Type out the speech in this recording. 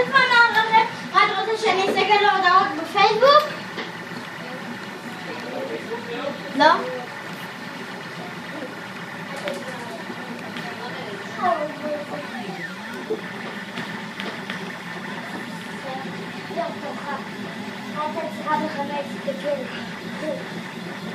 I don't want to show any second order on Facebook. Nee. I think that's a good one. I think how.